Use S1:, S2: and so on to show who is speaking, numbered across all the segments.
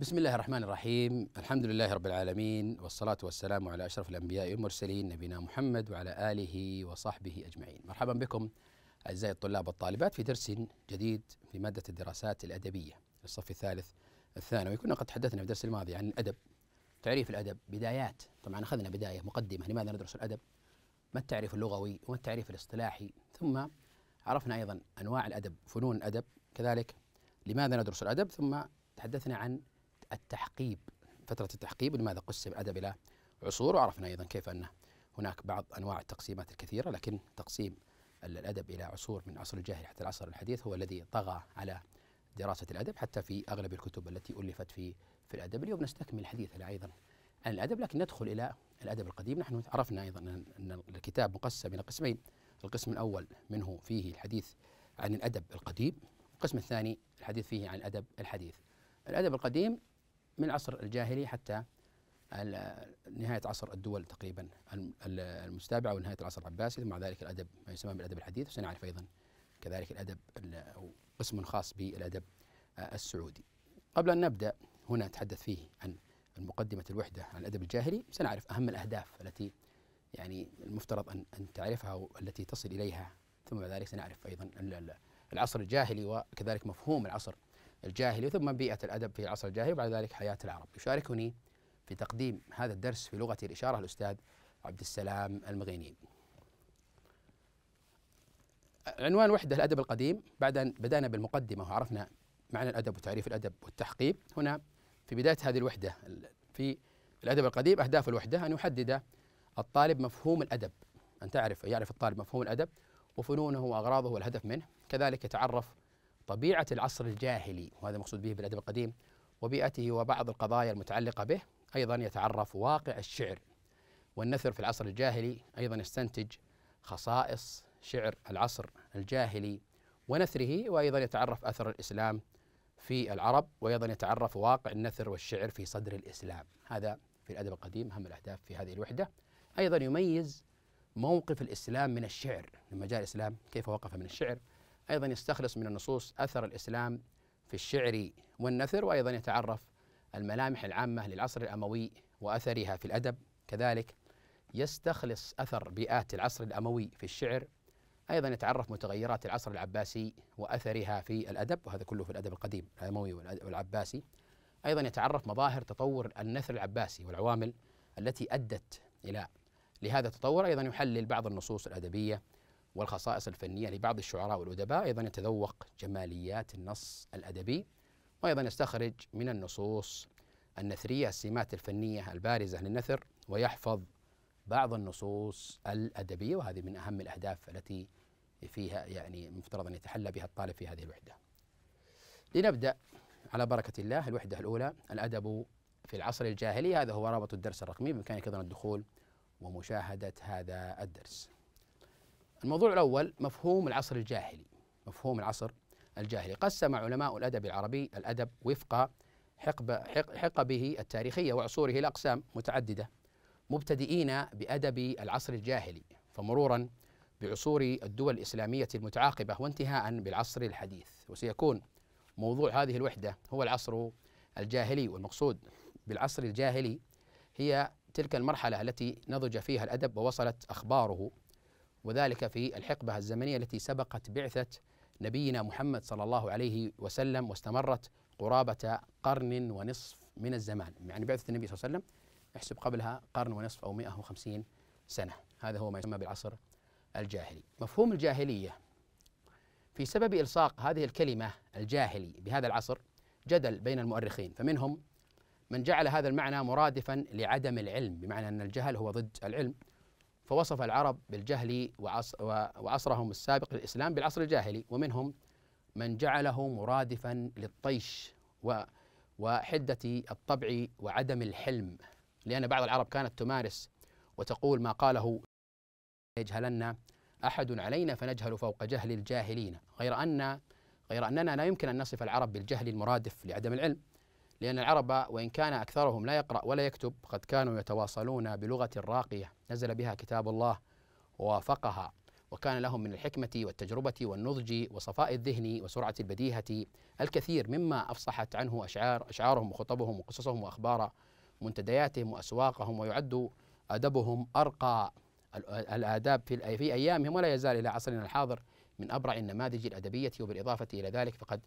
S1: بسم الله الرحمن الرحيم. الحمد لله رب العالمين والصلاة والسلام على أشرف الأنبياء والمرسلين نبينا محمد وعلى آله وصحبه أجمعين. مرحبا بكم أعزائي الطلاب والطالبات في درس جديد في مادة الدراسات الأدبية للصف الثالث الثانوي. كنا قد تحدثنا في الدرس الماضي عن الأدب تعريف الأدب بدايات. طبعا أخذنا بداية مقدمة لماذا ندرس الأدب؟ ما التعريف اللغوي؟ وما التعريف الاصطلاحي؟ ثم عرفنا أيضا أنواع الأدب فنون الأدب كذلك لماذا ندرس الأدب؟ ثم تحدثنا عن التحقيب. فترة التحقيب ولماذا قسم الأدب إلى عصور؟ وعرفنا أيضا كيف أن هناك بعض أنواع التقسيمات الكثيرة لكن تقسيم الأدب إلى عصور من عصر الجاهلي حتى العصر الحديث هو الذي طغى على دراسة الأدب حتى في أغلب الكتب التي ألفت في في الأدب. اليوم نستكمل حديثنا أيضا عن الأدب لكن ندخل إلى الأدب القديم. نحن عرفنا أيضا أن الكتاب مقسم إلى قسمين. القسم الأول منه فيه الحديث عن الأدب القديم القسم الثاني الحديث فيه عن الأدب الحديث. الأدب القديم من العصر الجاهلي حتى نهاية عصر الدول تقريبا المستابعة ونهاية العصر العباسي ثم ذلك الأدب ما يسمى بالأدب الحديث وسنعرف أيضا كذلك الأدب أو قسم خاص بالأدب السعودي. قبل أن نبدأ هنا نتحدث فيه عن المقدمة الوحدة عن الأدب الجاهلي سنعرف أهم الأهداف التي يعني المفترض أن أن تعرفها والتي تصل إليها ثم بعد ذلك سنعرف أيضا العصر الجاهلي وكذلك مفهوم العصر الجاهلي ثم بيئة الأدب في العصر الجاهلي وبعد ذلك حياة العرب. يشاركني في تقديم هذا الدرس في لغة الإشارة الأستاذ عبد السلام المغيني. عنوان وحدة الأدب القديم بعد أن بدأنا بالمقدمة وعرفنا معنى الأدب وتعريف الأدب والتحقيب هنا في بداية هذه الوحدة في الأدب القديم أهداف الوحدة أن يحدد الطالب مفهوم الأدب. أن تعرف يعرف الطالب مفهوم الأدب وفنونه وأغراضه والهدف منه. كذلك يتعرف طبيعة العصر الجاهلي وهذا المقصود به بالأدب القديم وبيئته وبعض القضايا المتعلقة به أيضا يتعرف واقع الشعر. والنثر في العصر الجاهلي أيضا يستنتج خصائص شعر العصر الجاهلي ونثره وأيضا يتعرف أثر الإسلام في العرب وأيضا يتعرف واقع النثر والشعر في صدر الإسلام. هذا في الأدب القديم أهم الأهداف في هذه الوحدة. أيضا يميز موقف الإسلام من الشعر. لما جاء الإسلام كيف وقف من الشعر؟ أيضا يستخلص من النصوص أثر الإسلام في الشعر والنثر وأيضا يتعرف الملامح العامة للعصر الأموي وأثرها في الأدب. كذلك يستخلص أثر بيئات العصر الأموي في الشعر. أيضا يتعرف متغيرات العصر العباسي وأثرها في الأدب وهذا كله في الأدب القديم الأموي والعباسي. أيضا يتعرف مظاهر تطور النثر العباسي والعوامل التي أدت إلى لهذا التطور. أيضا يحلل بعض النصوص الأدبية والخصائص الفنية لبعض الشعراء والأدباء. أيضا يتذوق جماليات النص الأدبي وأيضا يستخرج من النصوص النثرية السمات الفنية البارزة للنثر ويحفظ بعض النصوص الأدبية وهذه من أهم الأهداف التي فيها يعني المفترض أن يتحلى بها الطالب في هذه الوحدة. لنبدأ على بركة الله الوحدة الأولى الأدب في العصر الجاهلي. هذا هو رابط الدرس الرقمي بإمكانك أيضا الدخول ومشاهدة هذا الدرس. الموضوع الأول مفهوم العصر الجاهلي مفهوم العصر الجاهلي. قسم علماء الأدب العربي الأدب وفق حقب حقبه التاريخية وعصوره إلى أقسام متعددة مبتدئين بأدب العصر الجاهلي فمرورا بعصور الدول الإسلامية المتعاقبة وانتهاء بالعصر الحديث. وسيكون موضوع هذه الوحدة هو العصر الجاهلي والمقصود بالعصر الجاهلي هي تلك المرحلة التي نضج فيها الأدب ووصلت أخباره وذلك في الحقبة الزمنية التي سبقت بعثة نبينا محمد صلى الله عليه وسلم واستمرت قرابة قرن ونصف من الزمان. يعني بعثة النبي صلى الله عليه وسلم احسب قبلها قرن ونصف أو 150 سنة. هذا هو ما يسمى بالعصر الجاهلي. مفهوم الجاهلية في سبب إلصاق هذه الكلمة الجاهلي بهذا العصر جدل بين المؤرخين فمنهم من جعل هذا المعنى مرادفا لعدم العلم بمعنى أن الجهل هو ضد العلم. فوصف العرب بالجهل وعصرهم السابق للإسلام بالعصر الجاهلي ومنهم من جعله مرادفا للطيش وحدة الطبع وعدم الحلم لأن بعض العرب كانت تمارس وتقول ما قاله يجهلن أحد علينا فنجهل فوق جهل الجاهلين غير أن غير أننا لا يمكن أن نصف العرب بالجهل المرادف لعدم العلم. لأن العرب وإن كان أكثرهم لا يقرأ ولا يكتب قد كانوا يتواصلون بلغة راقية نزل بها كتاب الله ووافقها وكان لهم من الحكمة والتجربة والنضج وصفاء الذهن وسرعة البديهة الكثير مما أفصحت عنه أشعار أشعارهم وخطبهم وقصصهم وأخبار منتدياتهم وأسواقهم ويعد أدبهم أرقى الآداب في أيامهم ولا يزال إلى عصرنا الحاضر من أبرع النماذج الأدبية وبالإضافة إلى ذلك فقد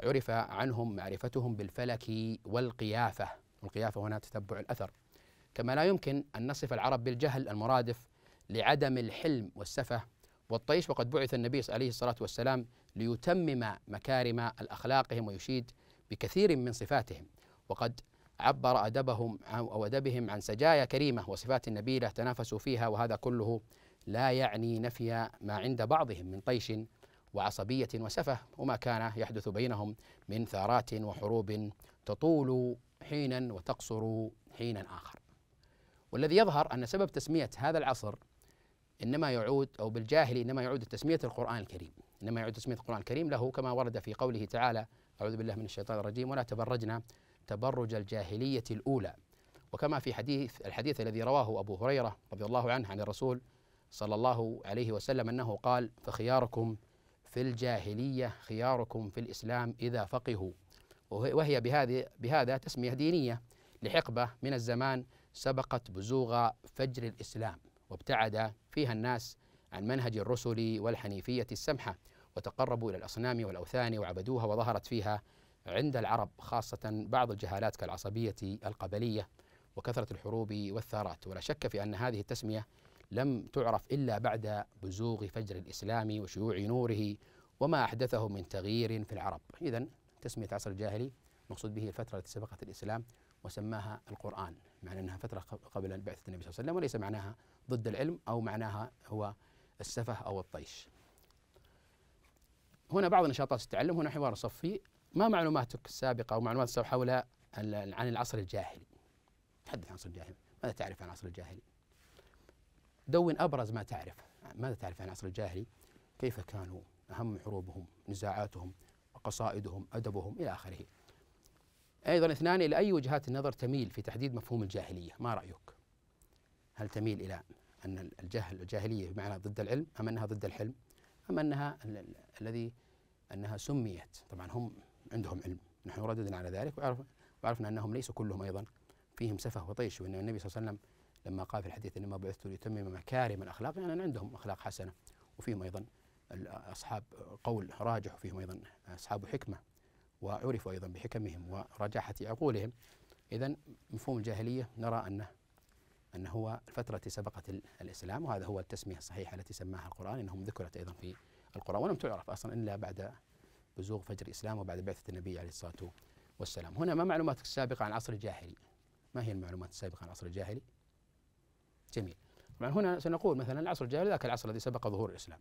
S1: عرف عنهم معرفتهم بالفلك والقيافة. والقيافة هنا تتبع الأثر. كما لا يمكن أن نصف العرب بالجهل المرادف لعدم الحلم والسفة والطيش وقد بعث النبي عليه الصلاة والسلام ليتمم مكارم الأخلاقهم ويشيد بكثير من صفاتهم. وقد عبر أدبهم أو أدبهم عن سجايا كريمة وصفات نبيلة تنافسوا فيها وهذا كله لا يعني نفي ما عند بعضهم من طيش وعصبية وسفة وما كان يحدث بينهم من ثارات وحروب تطول حينا وتقصر حينا آخر. والذي يظهر أن سبب تسمية هذا العصر إنما يعود أو بالجاهلي إنما يعود تسمية القرآن الكريم. إنما يعود تسمية القرآن الكريم له كما ورد في قوله تعالى أعوذ بالله من الشيطان الرجيم ولا تبرجنا تبرج الجاهلية الأولى. وكما في حديث الحديث الذي رواه أبو هريرة رضي الله عنه عن الرسول صلى الله عليه وسلم أنه قال فخياركم في الجاهلية خياركم في الإسلام إذا فقهوا. وهي بهذه بهذا تسمية دينية لحقبة من الزمان سبقت بزوغ فجر الإسلام وابتعد فيها الناس عن منهج الرسل والحنيفية السمحة وتقربوا إلى الأصنام والأوثان وعبدوها وظهرت فيها عند العرب خاصة بعض الجهالات كالعصبية القبلية وكثرة الحروب والثارات. ولا شك في أن هذه التسمية لم تعرف إلا بعد بزوغ فجر الإسلام وشيوع نوره وما أحدثه من تغيير في العرب. إذا تسمية عصر الجاهلي مقصود به الفترة التي سبقت الإسلام وسماها القرآن مع أنها فترة قبل بعثة النبي صلى الله عليه وسلم وليس معناها ضد العلم أو معناها هو السفه أو الطيش. هنا بعض نشاطات التعلم هنا حوار صفي ما معلوماتك السابقة أو معلومات حول عن العصر الجاهلي؟ تحدث عن العصر الجاهلي. ماذا تعرف عن العصر الجاهلي؟ دون أبرز ما تعرف. ماذا تعرف عن العصر الجاهلي؟ كيف كانوا؟ أهم حروبهم نزاعاتهم قصائدهم أدبهم إلى آخره. أيضا اثنان إلى أي وجهات النظر تميل في تحديد مفهوم الجاهلية؟ ما رأيك؟ هل تميل إلى أن الجهل الجاهلية بمعنى ضد العلم أم أنها ضد الحلم؟ أم أنها الذي أنها سميت؟ طبعا هم عندهم علم. نحن رددنا على ذلك وعرف وعرفنا أنهم ليسوا كلهم أيضا فيهم سفه وطيش وأن النبي صلى الله عليه وسلم لما قال في الحديث إنما بعثت ليتمم مكارم الأخلاق يعني أن عندهم أخلاق حسنة. وفيهم أيضا أصحاب قول راجح وفيهم أيضا أصحاب حكمة وعرفوا أيضا بحكمهم ورجاحة عقولهم. إذا مفهوم الجاهلية نرى أنه أنه هو الفترة التي سبقت الإسلام وهذا هو التسمية الصحيحة التي سماها القرآن إنهم ذكرت أيضا في القرآن ولم تعرف أصلا إلا بعد بزوغ فجر الإسلام وبعد بعثة النبي عليه الصلاة والسلام. هنا ما معلوماتك السابقة عن العصر الجاهلي؟ ما هي المعلومات السابقة عن العصر الجاهلي؟ جميل. طبعا هنا سنقول مثلا العصر الجاهلي ذاك العصر الذي سبق ظهور الإسلام.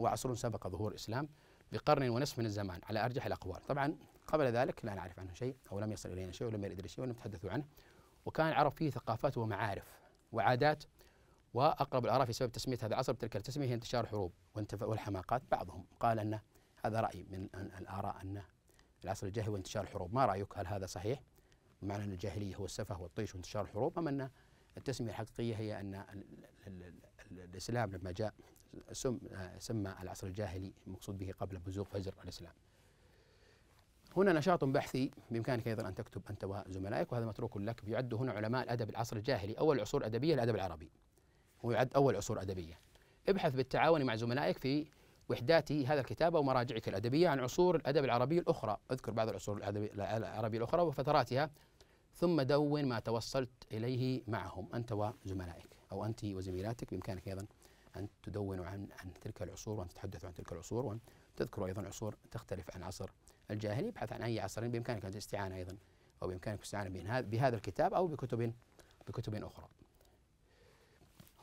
S1: هو عصر سبق ظهور الإسلام بقرن ونصف من الزمان على أرجح الأقوال. طبعا قبل ذلك لا نعرف عنه شيء أو لم يصل إلينا شيء ولم يرد شيء ولم يتحدثوا عنه. وكان العرب فيه ثقافات ومعارف وعادات وأقرب الآراء في سبب تسمية هذا العصر بتلك التسمية هي انتشار الحروب والحماقات. بعضهم قال أن هذا رأي من الآراء أن العصر الجاهلي وانتشار الحروب ما رأيك؟ هل هذا صحيح؟ بمعنى أن الجاهلية هو السفه والطيش وانتشار الحروب أم أن التسمية الحقيقية هي أن الإسلام لما جاء سم سمى العصر الجاهلي المقصود به قبل بزوغ فجر الإسلام هنا نشاط بحثي بإمكانك أيضا أن تكتب أنت وزملائك وهذا متروك لك. يعد هنا علماء الأدب العصر الجاهلي أول عصور أدبية الأدب العربي. هو يعد أول عصور أدبية. ابحث بالتعاون مع زملائك في وحدات هذا الكتاب ومراجعك الأدبية عن عصور الأدب العربي الأخرى. أذكر بعض العصور العربية الأخرى وفتراتها ثم دون ما توصلت إليه معهم أنت وزملائك أو أنت وزميلاتك بإمكانك أيضا أن تدونوا عن عن تلك العصور وأن تتحدثوا عن تلك العصور وأن تذكروا أيضا عصور تختلف عن عصر الجاهلي ابحث عن أي عصر بإمكانك أن تستعان أيضا أو بإمكانك الاستعانة بهذا الكتاب أو بكتب بكتب أخرى.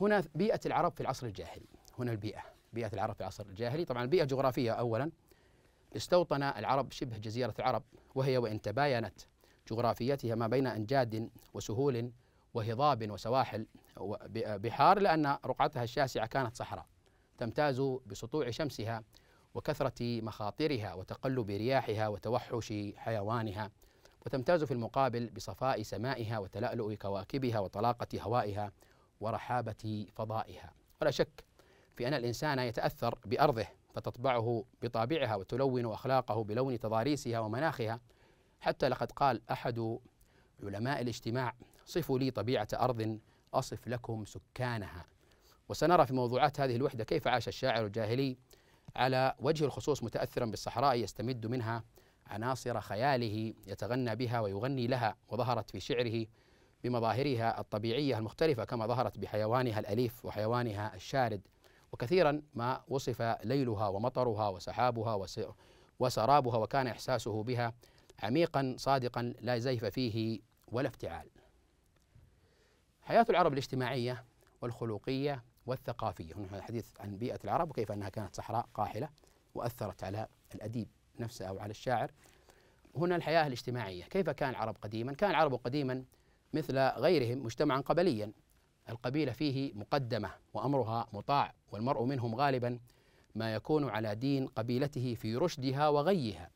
S1: هنا بيئة العرب في العصر الجاهلي. هنا البيئة بيئة العرب في العصر الجاهلي. طبعا البيئة الجغرافية أولا استوطن العرب شبه جزيرة العرب وهي وإن تباينت جغرافيتها ما بين أنجاد وسهول وهضاب وسواحل وبحار لأن رقعتها الشاسعة كانت صحراء تمتاز بسطوع شمسها وكثرة مخاطرها وتقلب رياحها وتوحش حيوانها وتمتاز في المقابل بصفاء سمائها وتلألؤ كواكبها وطلاقة هوائها ورحابة فضائها. ولا شك في أن الإنسان يتأثر بأرضه فتطبعه بطابعها وتلون أخلاقه بلون تضاريسها ومناخها حتى لقد قال أحد علماء الاجتماع صفوا لي طبيعة أرض أصف لكم سكانها. وسنرى في موضوعات هذه الوحدة كيف عاش الشاعر الجاهلي على وجه الخصوص متأثرا بالصحراء يستمد منها عناصر خياله يتغنى بها ويغني لها وظهرت في شعره بمظاهرها الطبيعية المختلفة كما ظهرت بحيوانها الأليف وحيوانها الشارد. وكثيرا ما وصف ليلها ومطرها وسحابها وسرابها وكان إحساسه بها عميقا صادقا لا زيف فيه ولا افتعال. حياة العرب الاجتماعية والخلقية والثقافية هنا الحديث عن بيئة العرب وكيف أنها كانت صحراء قاحلة وأثرت على الأديب نفسه أو على الشاعر. هنا الحياة الاجتماعية كيف كان العرب قديما؟ كان العرب قديما مثل غيرهم مجتمعا قبليا. القبيلة فيه مقدمة وأمرها مطاع والمرء منهم غالبا ما يكون على دين قبيلته في رشدها وغيها.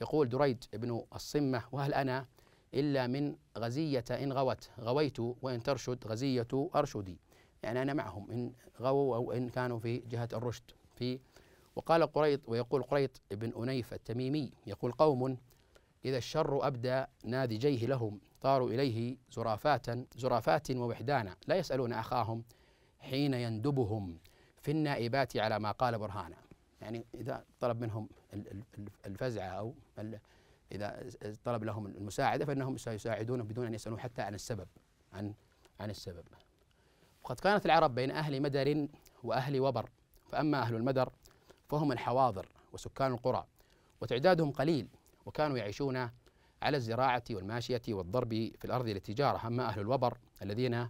S1: يقول دريد بن الصمة وهل أنا إلا من غزية إن غوت؟ غويت وإن ترشد غزية أرشدي. يعني أنا معهم إن غووا أو إن كانوا في جهة الرشد في وقال قريط ويقول قريط بن أنيف التميمي يقول قوم إذا الشر أبدى نادجيه لهم طاروا إليه زرافات زرافات ووحدانا لا يسألون أخاهم حين يندبهم في النائبات على ما قال برهانا. يعني إذا طلب منهم الفزعة أو إذا طلب لهم المساعدة فإنهم سيساعدونه بدون أن يسألوا حتى عن السبب عن عن السبب. وقد كانت العرب بين أهل مدر وأهل وبر فأما أهل المدر فهم الحواضر وسكان القرى وتعدادهم قليل وكانوا يعيشون على الزراعة والماشية والضرب في الأرض للتجارة. أما أهل الوبر الذين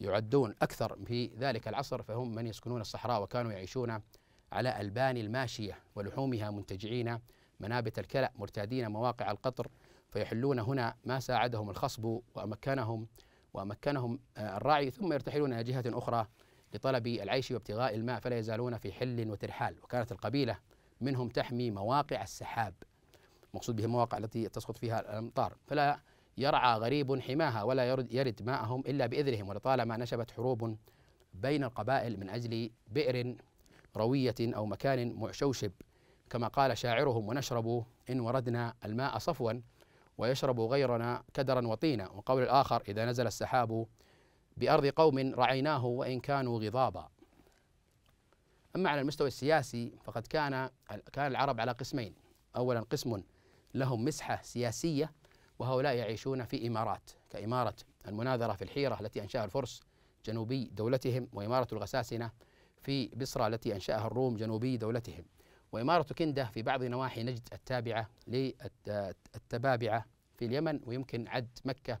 S1: يعدون أكثر في ذلك العصر فهم من يسكنون الصحراء وكانوا يعيشون على ألبان الماشية ولحومها منتجعين منابت الكلأ مرتادين مواقع القطر فيحلون هنا ما ساعدهم الخصب وأمكنهم وأمكنهم الراعي ثم يرتحلون إلى جهة أخرى لطلب العيش وابتغاء الماء فلا يزالون في حل وترحال. وكانت القبيلة منهم تحمي مواقع السحاب مقصود به المواقع التي تسقط فيها الأمطار. فلا يرعى غريب حماها ولا يرد, يرد ماءهم إلا بإذنهم ولطالما نشبت حروب بين القبائل من أجل بئر روية أو مكان معشوشب كما قال شاعرهم ونشرب إن وردنا الماء صفوا ويشرب غيرنا كدرا وطينا. وقول الآخر إذا نزل السحاب بأرض قوم رعيناه وإن كانوا غضابا. أما على المستوى السياسي فقد كان كان العرب على قسمين. أولا قسم لهم مسحة سياسية وهؤلاء يعيشون في إمارات كإمارة المناذرة في الحيرة التي أنشأها الفرس جنوبي دولتهم وإمارة الغساسنة في بصرى التي أنشأها الروم جنوبي دولتهم. وإمارة كندة في بعض نواحي نجد التابعة للتبابعة في اليمن ويمكن عد مكة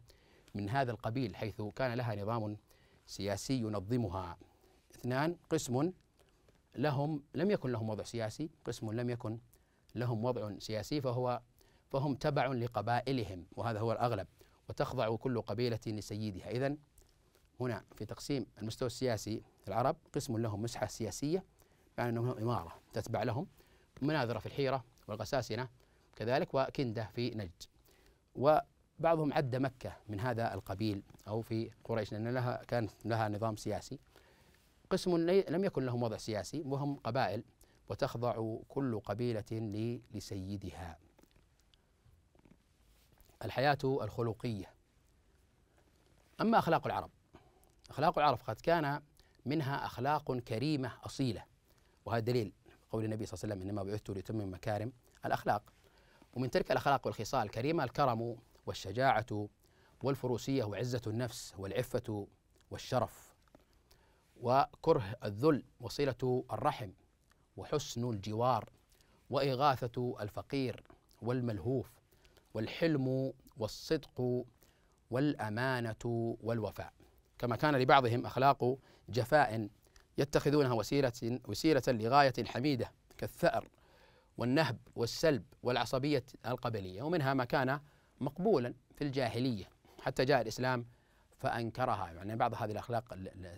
S1: من هذا القبيل حيث كان لها نظام سياسي ينظمها. اثنان قسم لهم لم يكن لهم وضع سياسي قسم لم يكن لهم وضع سياسي فهو فهم تبع لقبائلهم وهذا هو الأغلب. وتخضع كل قبيلة لسيدها. إذا هنا في تقسيم المستوى السياسي العرب قسم لهم مسحة سياسية يعني أنهم إمارة تتبع لهم مناذرة في الحيرة والغساسنة كذلك وكندة في نجد. وبعضهم عد مكة من هذا القبيل أو في قريش لأن لها كان لها نظام سياسي. قسم لم يكن لهم وضع سياسي وهم قبائل وتخضع كل قبيلة لسيدها. الحياة الخلقية. أما أخلاق العرب أخلاق العرب قد كان منها أخلاق كريمة أصيلة. وهذا دليل قول النبي صلى الله عليه وسلم إنما بعثت لأتمم مكارم الأخلاق. ومن تلك الأخلاق والخصال الكريمة الكرم والشجاعة والفروسية وعزة النفس والعفة والشرف وكره الذل وصلة الرحم وحسن الجوار وإغاثة الفقير والملهوف والحلم والصدق والأمانة والوفاء. كما كان لبعضهم أخلاق جفاء يتخذونها وسيلة وسيلة لغاية حميدة كالثأر والنهب والسلب والعصبية القبلية ومنها ما كان مقبولا في الجاهلية حتى جاء الإسلام فأنكرها. يعني بعض هذه الأخلاق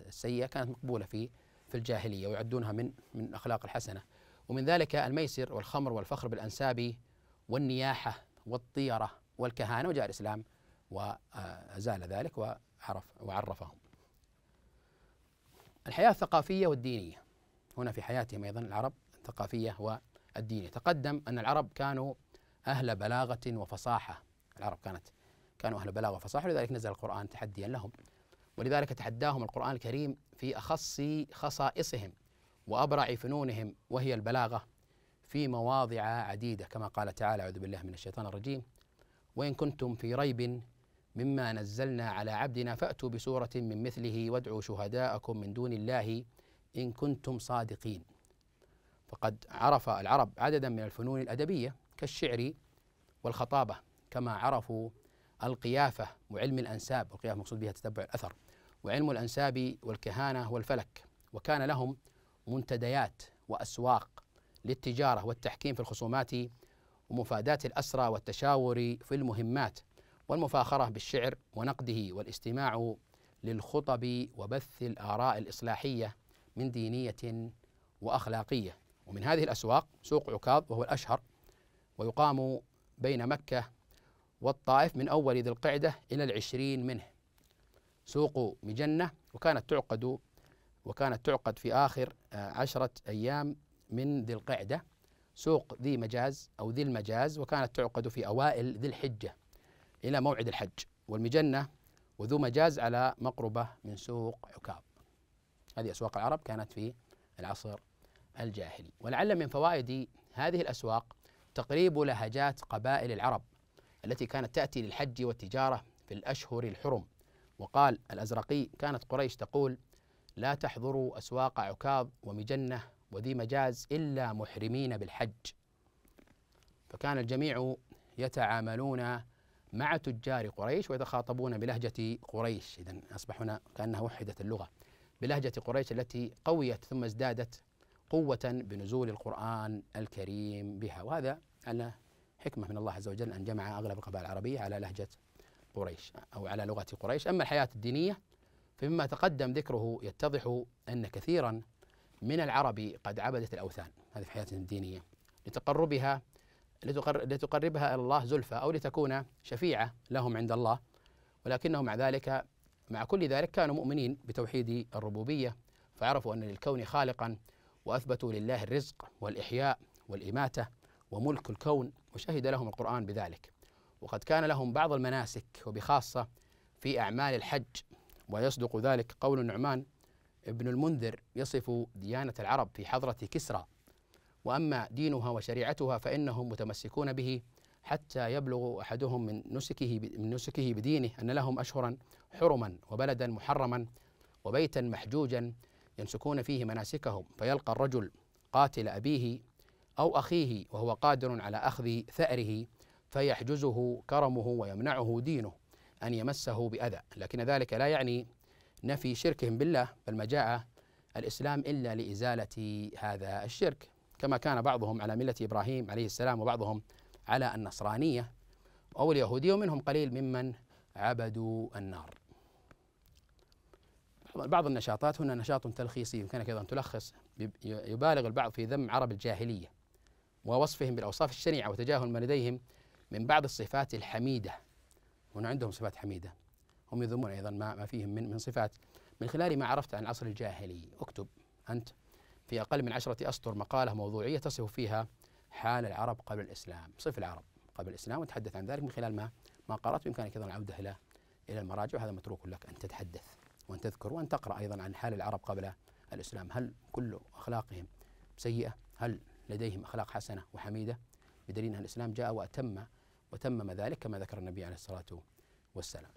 S1: السيئة كانت مقبولة في في الجاهلية ويعدونها من من الأخلاق الحسنة. ومن ذلك الميسر والخمر والفخر بالأنساب والنياحة والطيرة والكهانة وجاء الإسلام وأزال ذلك وعرف وعرفهم. الحياة الثقافية والدينية. هنا في حياتهم أيضا العرب الثقافية والدينية. تقدم أن العرب كانوا أهل بلاغة وفصاحة. العرب كانت كانوا أهل بلاغة وفصاحة ولذلك نزل القرآن تحديا لهم. ولذلك تحداهم القرآن الكريم في أخص خصائصهم وأبرع فنونهم وهي البلاغة في مواضع عديدة كما قال تعالى أعوذ بالله من الشيطان الرجيم. وإن كنتم في ريب مما نزلنا على عبدنا فأتوا بسورة من مثله وادعوا شهداءكم من دون الله إن كنتم صادقين. فقد عرف العرب عددا من الفنون الأدبية كالشعر والخطابة كما عرفوا القيافة وعلم الأنساب والقيافة مقصود بها تتبع الأثر وعلم الأنساب والكهانة والفلك وكان لهم منتديات وأسواق للتجارة والتحكيم في الخصومات ومفاداة الأسرى والتشاور في المهمات. والمفاخرة بالشعر ونقده والاستماع للخطب وبث الآراء الإصلاحية من دينية وأخلاقية. ومن هذه الأسواق سوق عكاظ وهو الأشهر ويقام بين مكة والطائف من أول ذي القعدة إلى العشرين منه. سوق مجنة وكانت تعقد وكانت تعقد في آخر عشرة أيام من ذي القعدة. سوق ذي مجاز أو ذي المجاز وكانت تعقد في أوائل ذي الحجة. إلى موعد الحج والمجنة وذو مجاز على مقربة من سوق عكاظ. هذه أسواق العرب كانت في العصر الجاهلي. ولعل من فوائد هذه الأسواق تقريب لهجات قبائل العرب التي كانت تأتي للحج والتجارة في الأشهر الحرم. وقال الأزرقي كانت قريش تقول لا تحضروا أسواق عكاظ ومجنة وذي مجاز إلا محرمين بالحج فكان الجميع يتعاملون مع تجار قريش ويتخاطبون بلهجة قريش. إذا أصبح هنا كأنها وحدت اللغة. بلهجة قريش التي قويت ثم ازدادت قوة بنزول القرآن الكريم بها. وهذا على حكمة من الله عز وجل أن جمع أغلب القبائل العربية على لهجة قريش أو على لغة قريش. أما الحياة الدينية فمما تقدم ذكره يتضح أن كثيرا من العرب قد عبدت الأوثان. هذه في حياتهم الدينية. لتقربها لتقربها إلى الله زلفى أو لتكون شفيعة لهم عند الله. ولكنهم مع ذلك مع كل ذلك كانوا مؤمنين بتوحيد الربوبية فعرفوا أن للكون خالقا وأثبتوا لله الرزق والإحياء والإماتة وملك الكون وشهد لهم القرآن بذلك. وقد كان لهم بعض المناسك وبخاصة في أعمال الحج ويصدق ذلك قول النعمان ابن المنذر يصف ديانة العرب في حضرة كسرى. وأما دينها وشريعتها فإنهم متمسكون به حتى يبلغ أحدهم من نسكه من نسكه بدينه أن لهم أشهرا حرما وبلدا محرما وبيتا محجوجا ينسكون فيه مناسكهم. فيلقى الرجل قاتل أبيه أو أخيه وهو قادر على أخذ ثأره فيحجزه كرمه ويمنعه دينه أن يمسه بأذى. لكن ذلك لا يعني نفي شركهم بالله بل ما جاء الإسلام إلا لإزالة هذا الشرك. كما كان بعضهم على ملة إبراهيم عليه السلام وبعضهم على النصرانية. أو اليهودية ومنهم قليل ممن عبدوا النار. بعض النشاطات هنا نشاط تلخيصي يمكنك أيضا تلخص يبالغ البعض في ذم عرب الجاهلية ووصفهم بالأوصاف الشنيعة وتجاهل ما لديهم من بعض الصفات الحميدة. هنا عندهم صفات حميدة. هم يذمون أيضا ما, فيهم من, من صفات. من خلال ما عرفت عن العصر الجاهلي. اكتب أنت. في أقل من عشرة أسطر مقالة موضوعية تصف فيها حال العرب قبل الإسلام صف العرب قبل الإسلام وتحدث عن ذلك من خلال ما ما قرأت بإمكانك أيضا العودة إلى إلى المراجع وهذا متروك لك أن تتحدث وأن تذكر وأن تقرأ أيضا عن حال العرب قبل الإسلام. هل كل أخلاقهم سيئة؟ هل لديهم أخلاق حسنة وحميدة بدليل أن الإسلام جاء وأتم وتمم ذلك كما ذكر النبي عليه الصلاة والسلام.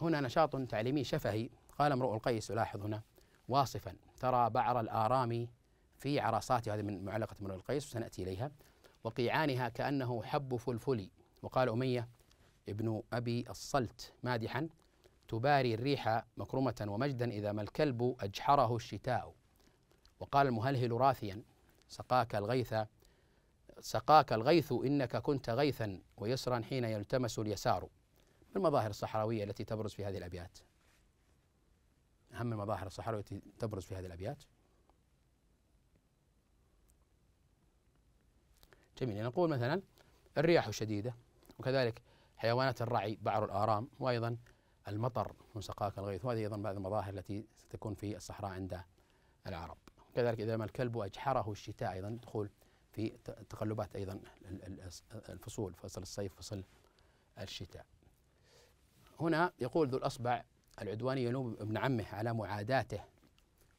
S1: هنا نشاط تعليمي شفهي قال امرؤ القيس لاحظ هنا واصفا. ترى بعر الآرام في عرصاتها هذه من معلقة امرؤ القيس وسنأتي إليها. وقيعانها كأنه حب فلفل وقال أمية ابن أبي الصلت مادحا تباري الريح مكرمة ومجدا إذا ما الكلب أجحره الشتاء. وقال المهلهل راثيا سقاك الغيث سقاك الغيث إنك كنت غيثا ويسرا حين يلتمس اليسار. من المظاهر الصحراوية التي تبرز في هذه الأبيات؟ أهم المظاهر الصحراوية التي تبرز في هذه الأبيات؟ جميل. نقول مثلا الرياح الشديدة وكذلك حيوانات الرعي بعر الآرام وأيضا المطر من سقاك الغيث وهذه أيضا بعض المظاهر التي ستكون في الصحراء عند العرب. كذلك إذا ما الكلب أجحره الشتاء أيضا دخول في تقلبات أيضا الفصول فصل الصيف فصل الشتاء. هنا يقول ذو الأصبع العدواني يلوم ابن عمه على معاداته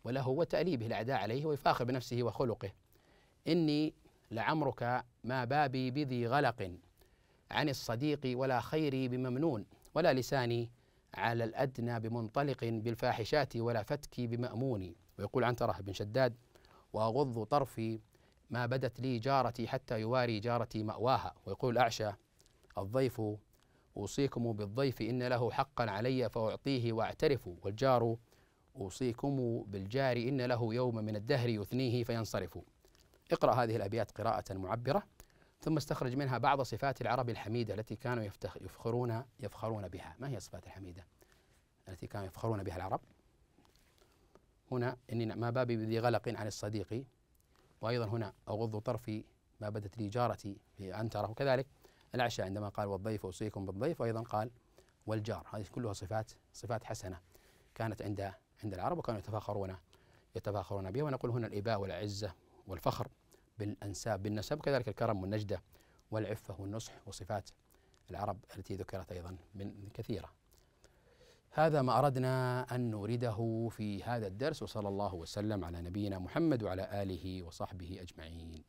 S1: وله وتأليبه الأعداء عليه ويفاخر بنفسه وخلقه. إني لعمرك ما بابي بذي غلق عن الصديق ولا خيري بممنون ولا لساني على الأدنى بمنطلق بالفاحشات ولا فتكي بمأمون. ويقول عنترة بن شداد وأغض طرفي ما بدت لي جارتي حتى يواري جارتي مأواها ويقول أعشى الضيف أوصيكم بالضيف إن له حقا علي فأعطيه وأعترف والجار أوصيكم بالجار إن له يوم من الدهر يثنيه فينصرف اقرأ هذه الأبيات قراءة معبرة ثم استخرج منها بعض صفات العرب الحميدة التي كانوا يفخرون يفخرون بها. ما هي الصفات الحميدة التي كانوا يفخرون بها العرب؟ هنا إني ما بابي بذي غلق عن الصديق وأيضا هنا أغض طرفي ما بدت لي جارتي في أنتره وكذلك العشاء عندما قال والضيف أوصيكم بالضيف وأيضا قال والجار. هذه كلها صفات صفات حسنة كانت عند عند العرب وكانوا يتفاخرون يتفاخرون بها. ونقول هنا الإباء والعزة والفخر بالأنساب بالنسب كذلك الكرم والنجدة والعفة والنصح وصفات العرب التي ذكرت أيضا من كثيرة. هذا ما أردنا أن نورده في هذا الدرس وصلى الله وسلم على نبينا محمد وعلى آله وصحبه أجمعين.